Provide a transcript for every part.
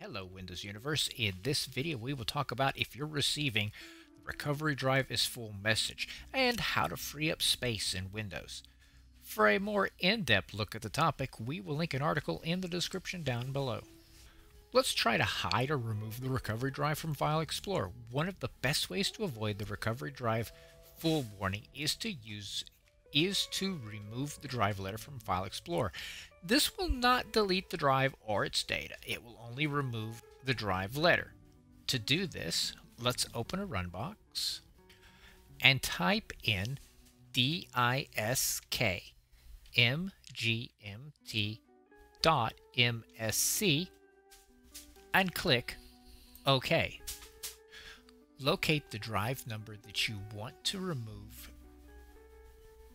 Hello Windows Universe. In this video we will talk about if you're receiving the recovery drive is full message and how to free up space in Windows. For a more in-depth look at the topic, we will link an article in the description down below. Let's try to hide or remove the recovery drive from File Explorer. One of the best ways to avoid the recovery drive full warning is to use is to remove the drive letter from File Explorer. This will not delete the drive or its data. It will only remove the drive letter. To do this, let's open a run box and type in disk and click OK. Locate the drive number that you want to remove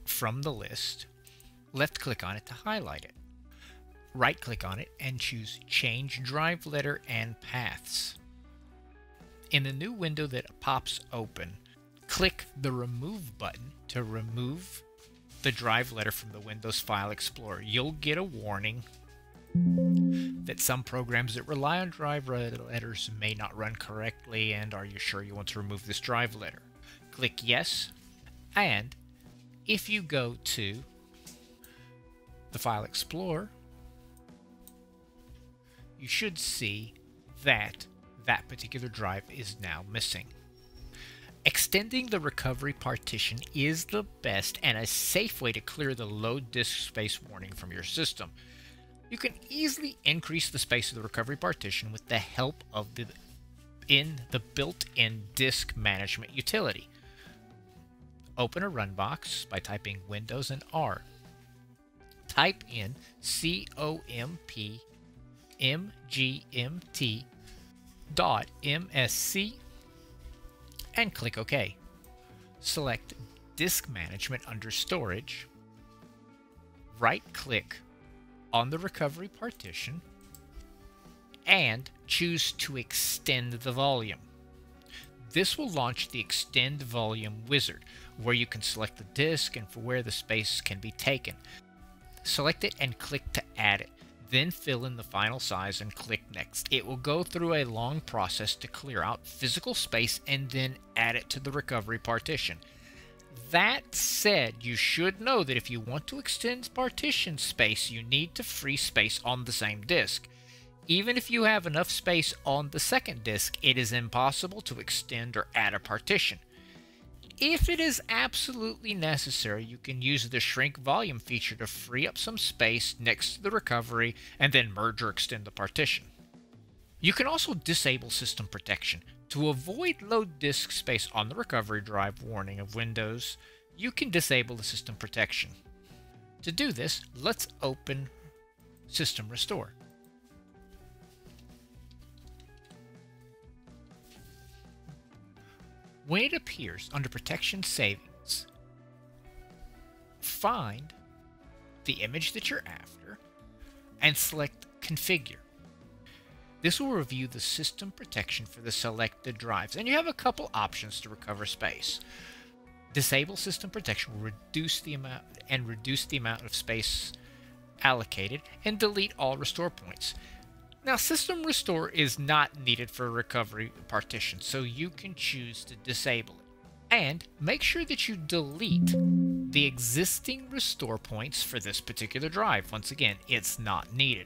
from the list. Left click on it to highlight it right click on it and choose Change Drive Letter and Paths. In the new window that pops open, click the Remove button to remove the drive letter from the Windows File Explorer. You'll get a warning that some programs that rely on drive letters may not run correctly and are you sure you want to remove this drive letter? Click Yes and if you go to the File Explorer you should see that that particular drive is now missing. Extending the recovery partition is the best and a safe way to clear the load disk space warning from your system. You can easily increase the space of the recovery partition with the help of the in the built-in disk management utility. Open a run box by typing Windows and R. Type in COMP mgmt.msc and click OK. Select Disk Management under Storage. Right click on the recovery partition and choose to extend the volume. This will launch the Extend Volume wizard, where you can select the disk and for where the space can be taken. Select it and click to add it then fill in the final size and click Next. It will go through a long process to clear out physical space and then add it to the recovery partition. That said, you should know that if you want to extend partition space, you need to free space on the same disk. Even if you have enough space on the second disk, it is impossible to extend or add a partition. If it is absolutely necessary, you can use the shrink volume feature to free up some space next to the recovery and then merge or extend the partition. You can also disable system protection. To avoid low disk space on the recovery drive warning of Windows, you can disable the system protection. To do this, let's open System Restore. When it appears under Protection Savings, find the image that you're after and select Configure. This will review the system protection for the selected drives, and you have a couple options to recover space. Disable system protection will reduce the amount and reduce the amount of space allocated and delete all restore points. Now, System Restore is not needed for recovery partition, so you can choose to disable it. And make sure that you delete the existing restore points for this particular drive. Once again, it's not needed.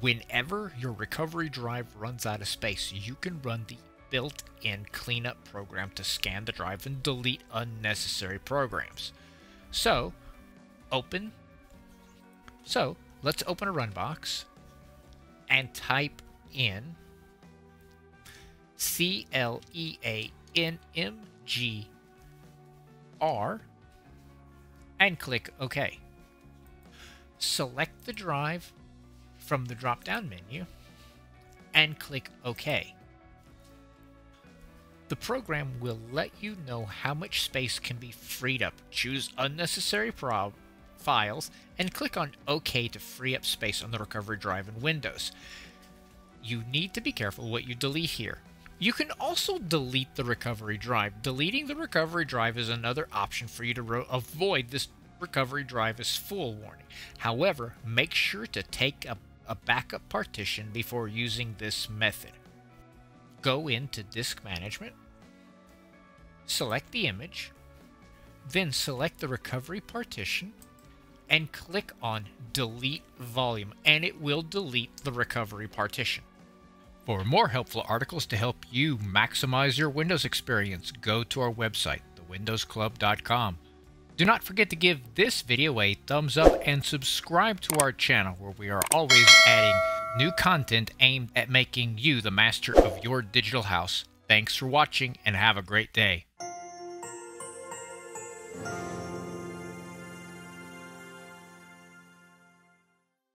Whenever your recovery drive runs out of space, you can run the built-in cleanup program to scan the drive and delete unnecessary programs. So, open so let's open a run box and type in C L E A N M G R and click OK. Select the drive from the drop down menu and click OK. The program will let you know how much space can be freed up. Choose unnecessary files and click on OK to free up space on the recovery drive in Windows. you need to be careful what you delete here. You can also delete the recovery drive. Deleting the recovery drive is another option for you to avoid this recovery drive is full warning. However, make sure to take a, a backup partition before using this method. Go into Disk Management, select the image, then select the recovery partition and click on Delete Volume and it will delete the recovery partition. For more helpful articles to help you maximize your Windows experience, go to our website, thewindowsclub.com. Do not forget to give this video a thumbs up and subscribe to our channel where we are always adding new content aimed at making you the master of your digital house. Thanks for watching and have a great day.